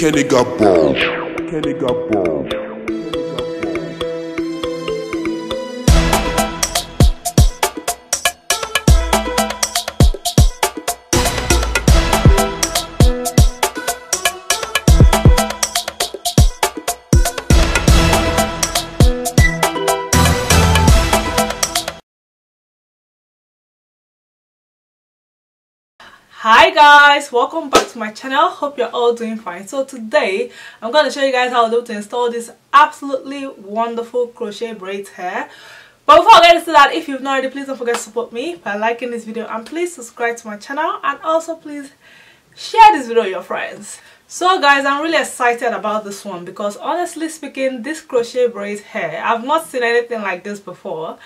Kenny got balls. Kenny got balls. Hi guys welcome back to my channel. Hope you're all doing fine. So today i'm going to show you guys how to install this absolutely wonderful crochet braids hair. But before i get into that if you've not already please don't forget to support me by liking this video and please subscribe to my channel and also please share this video with your friends. So guys i'm really excited about this one because honestly speaking this crochet braids hair i've not seen anything like this before.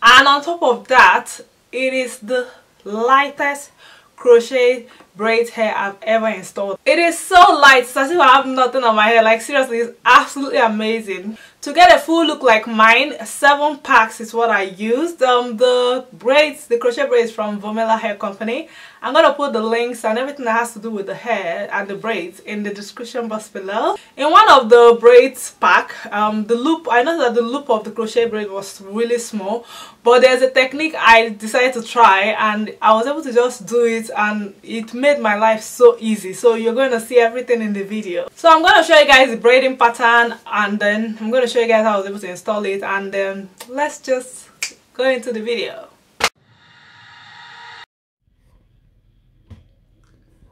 And on top of that it is the lightest crochet braids hair I've ever installed. It is so light, it's as if I have nothing on my hair. Like seriously, it's absolutely amazing. To get a full look like mine, seven packs is what I used. Um, the braids, the crochet braids from Vomella Hair Company. I'm gonna put the links and everything that has to do with the hair and the braids in the description box below. In one of the braids pack, um, the loop, I know that the loop of the crochet braid was really small, but there's a technique I decided to try and I was able to just do it and it made my life so easy. So you're going to see everything in the video. So I'm going to show you guys the braiding pattern and then I'm going to show you guys how I was able to install it and then let's just go into the video.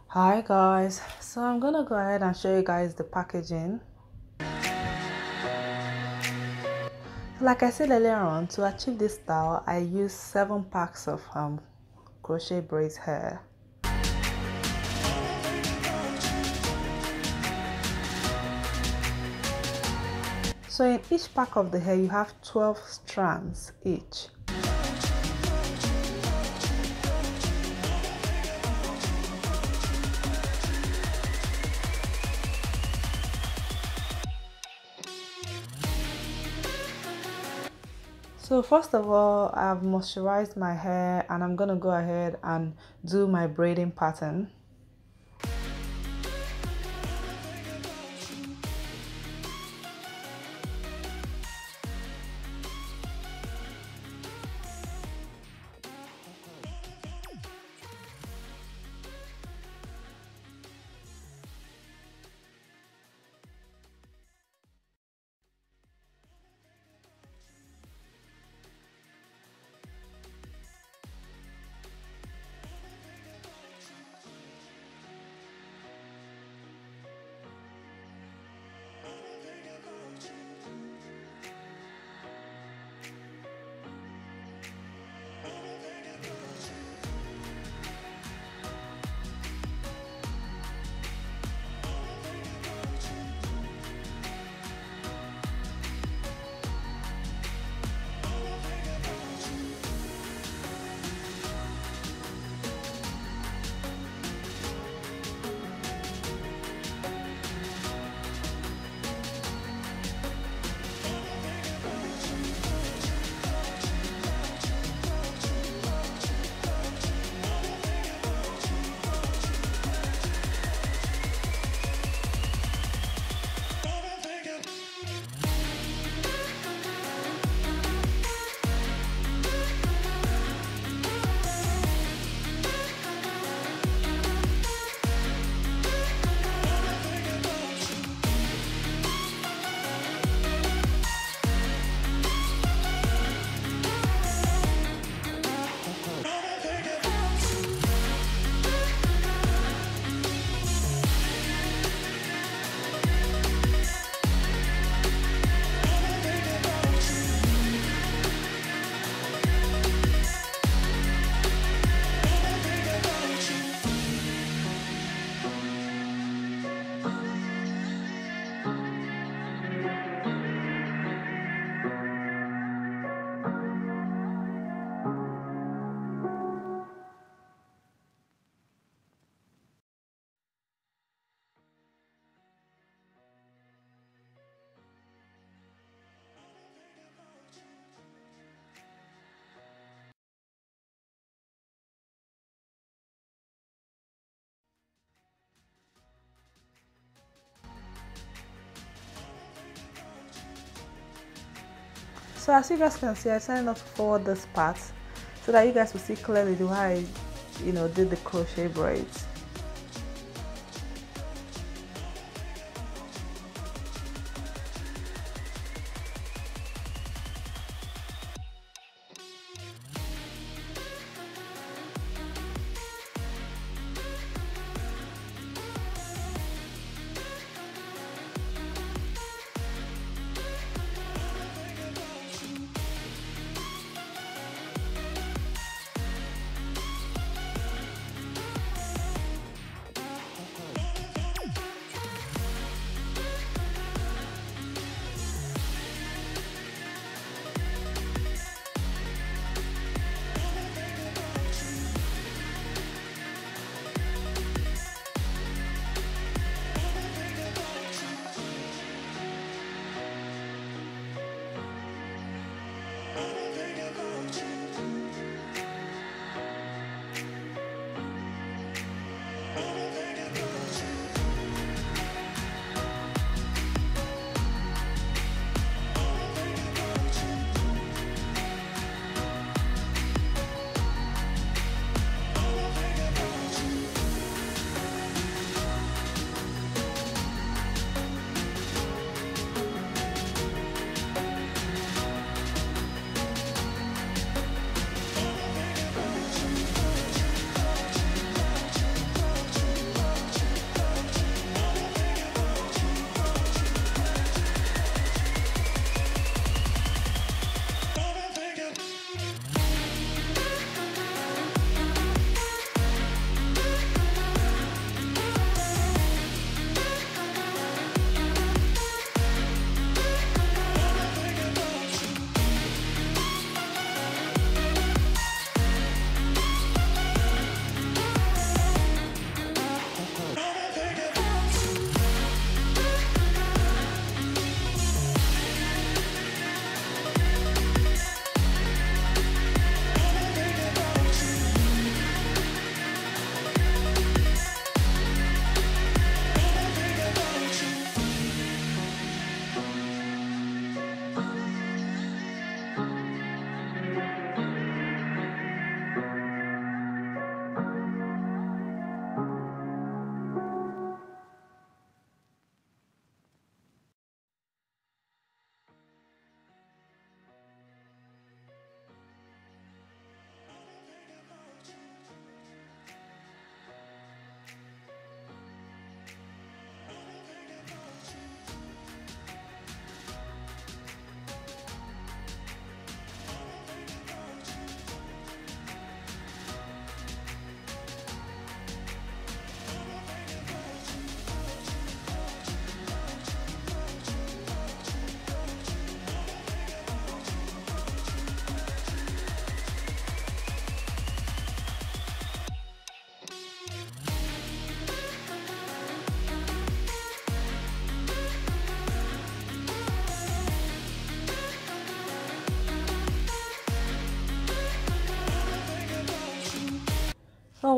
Hi guys, so I'm gonna go ahead and show you guys the packaging. Like I said earlier on, to achieve this style, I used 7 packs of um, crochet braids hair. So in each pack of the hair you have 12 strands each. So first of all, I've moisturized my hair and I'm gonna go ahead and do my braiding pattern. So as you guys can see I not to forward this part so that you guys will see clearly way I you know did the crochet braids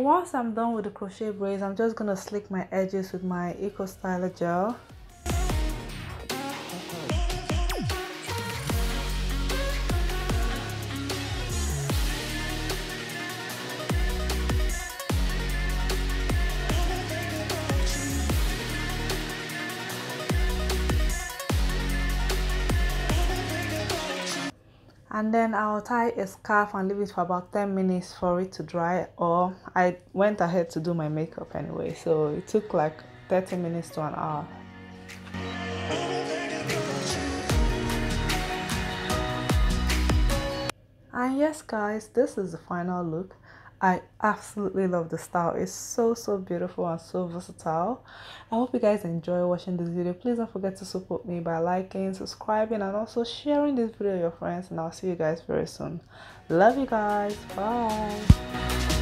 Once I'm done with the crochet braids, I'm just to slick my edges with my Eco Styler gel. And then I'll tie a scarf and leave it for about 10 minutes for it to dry or I went ahead to do my makeup anyway. So it took like 30 minutes to an hour. And yes guys this is the final look I absolutely love the style. It's so so beautiful and so versatile. I hope you guys enjoy watching this video. Please don't forget to support me by liking, subscribing and also sharing this video with your friends and I'll see you guys very soon. Love you guys. Bye.